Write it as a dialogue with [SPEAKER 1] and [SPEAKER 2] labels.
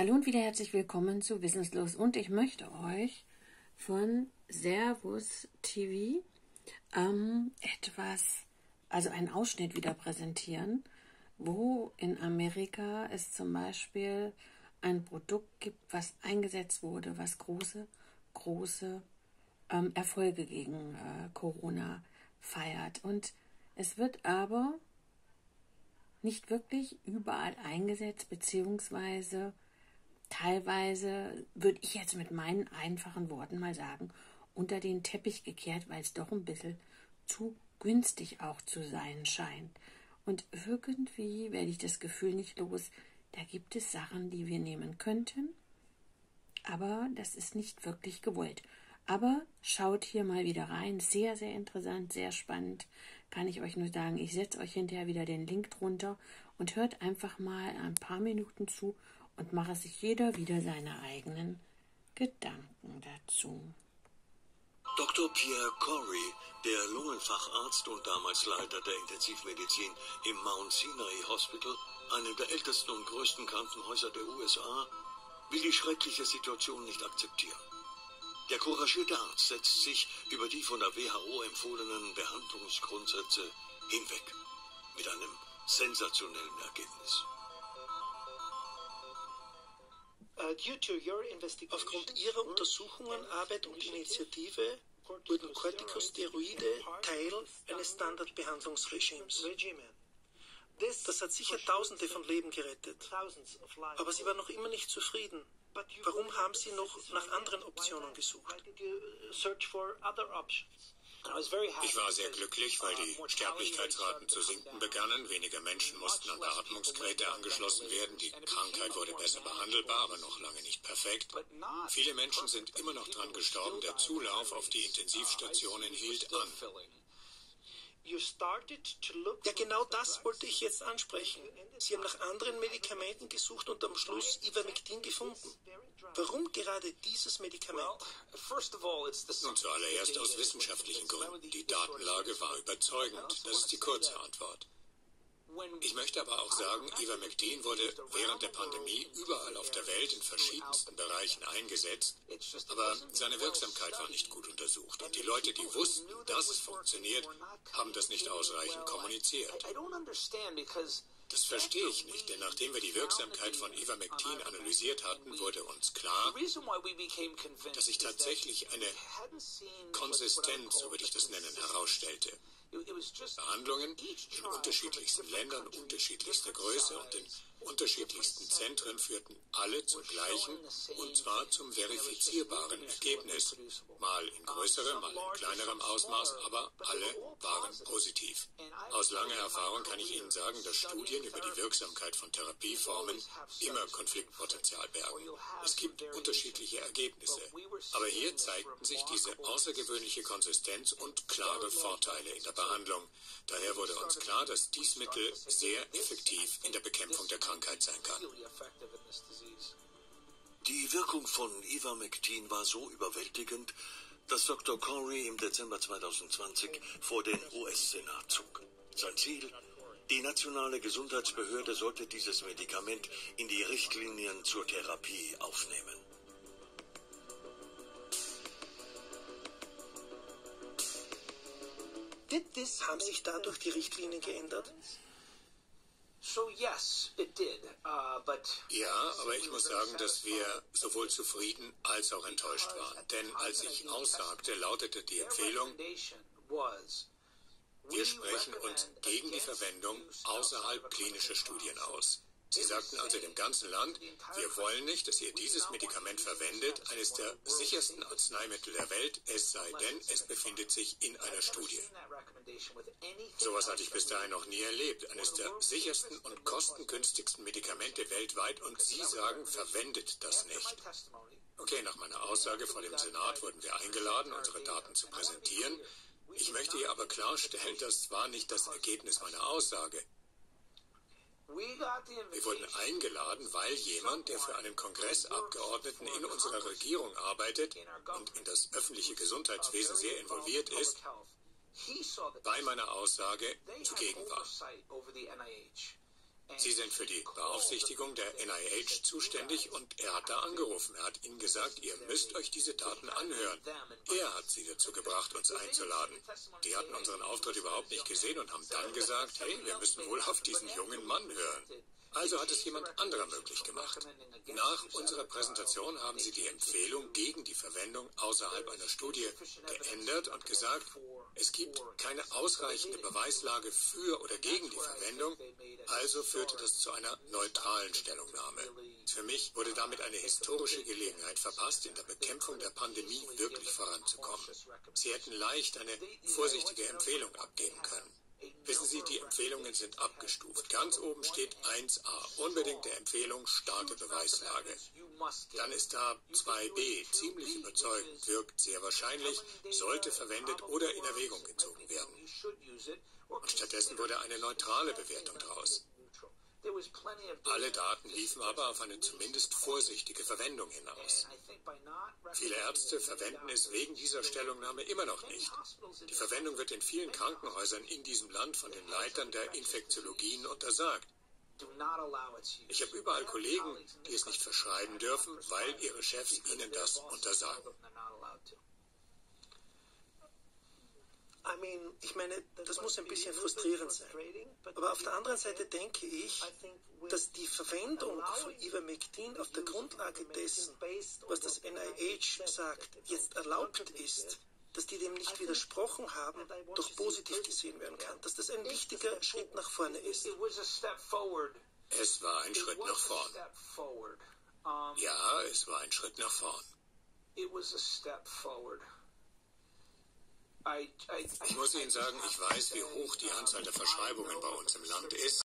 [SPEAKER 1] Hallo und wieder herzlich willkommen zu Wissenslos und ich möchte euch von Servus TV ähm, etwas, also einen Ausschnitt wieder präsentieren, wo in Amerika es zum Beispiel ein Produkt gibt, was eingesetzt wurde, was große, große ähm, Erfolge gegen äh, Corona feiert. Und es wird aber nicht wirklich überall eingesetzt, beziehungsweise teilweise, würde ich jetzt mit meinen einfachen Worten mal sagen, unter den Teppich gekehrt, weil es doch ein bisschen zu günstig auch zu sein scheint. Und irgendwie werde ich das Gefühl nicht los, da gibt es Sachen, die wir nehmen könnten, aber das ist nicht wirklich gewollt. Aber schaut hier mal wieder rein. Sehr, sehr interessant, sehr spannend. Kann ich euch nur sagen. Ich setze euch hinterher wieder den Link drunter und hört einfach mal ein paar Minuten zu und mache sich jeder wieder seine eigenen Gedanken dazu.
[SPEAKER 2] Dr. Pierre Corey, der Lungenfacharzt und damals Leiter der Intensivmedizin im Mount Sinai Hospital, einem der ältesten und größten Krankenhäuser der USA, will die schreckliche Situation nicht akzeptieren. Der couragierte Arzt setzt sich über die von der WHO empfohlenen Behandlungsgrundsätze hinweg. Mit einem sensationellen Ergebnis.
[SPEAKER 3] Aufgrund Ihrer Untersuchungen, Arbeit und Initiative wurden Corticosteroide Teil eines Standardbehandlungsregimes. Das hat sicher Tausende von Leben gerettet. Aber Sie waren noch immer nicht zufrieden. Warum haben Sie noch nach anderen Optionen gesucht?
[SPEAKER 4] Ich war sehr glücklich, weil die Sterblichkeitsraten zu sinken begannen. Weniger Menschen mussten an Beatmungsgeräte angeschlossen werden. Die Krankheit wurde besser behandelbar, aber noch lange nicht perfekt. Viele Menschen sind immer noch dran gestorben. Der Zulauf auf die Intensivstationen hielt an.
[SPEAKER 3] Ja, genau das wollte ich jetzt ansprechen. Sie haben nach anderen Medikamenten gesucht und am Schluss Ivermectin gefunden. Warum gerade dieses Medikament?
[SPEAKER 4] Nun zuallererst aus wissenschaftlichen Gründen. Die Datenlage war überzeugend. Das ist die kurze Antwort. Ich möchte aber auch sagen, Ivermectin wurde während der Pandemie überall auf der Welt in verschiedensten Bereichen eingesetzt, aber seine Wirksamkeit war nicht gut untersucht und die Leute, die wussten, dass es funktioniert, haben das nicht ausreichend kommuniziert. Das verstehe ich nicht, denn nachdem wir die Wirksamkeit von Ivermectin analysiert hatten, wurde uns klar, dass sich tatsächlich eine Konsistenz, so würde ich das nennen, herausstellte. Behandlungen in unterschiedlichsten Ländern, unterschiedlichster Größe und in unterschiedlichsten Zentren führten alle zum gleichen und zwar zum verifizierbaren Ergebnis. Mal in größerem, mal in kleinerem Ausmaß, aber alle waren positiv. Aus langer Erfahrung kann ich Ihnen sagen, dass Studien über die Wirksamkeit von Therapieformen immer Konfliktpotenzial bergen. Es gibt unterschiedliche Ergebnisse. Aber hier zeigten sich diese außergewöhnliche Konsistenz und klare Vorteile in der Behandlung. Daher wurde uns klar, dass dies Mittel sehr effektiv in der Bekämpfung der Krankheit sein kann.
[SPEAKER 2] Die Wirkung von Ivermectin war so überwältigend, dass Dr. Corey im Dezember 2020 vor den US-Senat zog. Sein Ziel? Die nationale Gesundheitsbehörde sollte dieses Medikament in die Richtlinien zur Therapie aufnehmen.
[SPEAKER 3] Haben sich dadurch die Richtlinien geändert?
[SPEAKER 4] Uh, ja, aber ich muss sagen, dass wir sowohl zufrieden als auch enttäuscht waren. Denn als ich aussagte, lautete die Empfehlung, wir sprechen uns gegen die Verwendung außerhalb klinischer Studien aus. Sie sagten also dem ganzen Land, wir wollen nicht, dass ihr dieses Medikament verwendet, eines der sichersten Arzneimittel der Welt, es sei denn, es befindet sich in einer Studie. Sowas hatte ich bis dahin noch nie erlebt. Eines der sichersten und kostengünstigsten Medikamente weltweit und Sie sagen, verwendet das nicht. Okay, nach meiner Aussage vor dem Senat wurden wir eingeladen, unsere Daten zu präsentieren. Ich möchte hier aber klarstellen, das war nicht das Ergebnis meiner Aussage. Wir wurden eingeladen, weil jemand, der für einen Kongressabgeordneten in unserer Regierung arbeitet und in das öffentliche Gesundheitswesen sehr involviert ist, bei meiner Aussage zugegen war. Sie sind für die Beaufsichtigung der NIH zuständig und er hat da angerufen. Er hat ihnen gesagt, ihr müsst euch diese Daten anhören. Er hat sie dazu gebracht, uns einzuladen. Die hatten unseren Auftritt überhaupt nicht gesehen und haben dann gesagt, hey, wir müssen wohl auf diesen jungen Mann hören. Also hat es jemand anderer möglich gemacht. Nach unserer Präsentation haben sie die Empfehlung gegen die Verwendung außerhalb einer Studie geändert und gesagt, es gibt keine ausreichende Beweislage für oder gegen die Verwendung, also führte das zu einer neutralen Stellungnahme. Für mich wurde damit eine historische Gelegenheit verpasst, in der Bekämpfung der Pandemie wirklich voranzukommen. Sie hätten leicht eine vorsichtige Empfehlung abgeben können. Empfehlungen sind abgestuft. Ganz oben steht 1a, unbedingte Empfehlung, starke Beweislage. Dann ist da 2b, ziemlich überzeugend, wirkt sehr wahrscheinlich, sollte verwendet oder in Erwägung gezogen werden. Und stattdessen wurde eine neutrale Bewertung daraus. Alle Daten liefen aber auf eine zumindest vorsichtige Verwendung hinaus. Viele Ärzte verwenden es wegen dieser Stellungnahme immer noch nicht. Die Verwendung wird in vielen Krankenhäusern in diesem Land von den Leitern der Infektiologien untersagt. Ich habe überall Kollegen, die es nicht verschreiben dürfen, weil ihre Chefs ihnen das untersagen.
[SPEAKER 3] Ich meine, das muss ein bisschen frustrierend sein. Aber auf der anderen Seite denke ich, dass die Verwendung von Ivermectin auf der Grundlage dessen, was das NIH sagt, jetzt erlaubt ist, dass die dem nicht widersprochen haben, doch positiv gesehen werden kann, dass das ein wichtiger Schritt nach vorne ist.
[SPEAKER 4] Es war ein Schritt nach vorn. Ja, es war ein Schritt nach vorn. Ich muss Ihnen sagen, ich weiß, wie hoch die Anzahl der Verschreibungen bei uns im Land ist.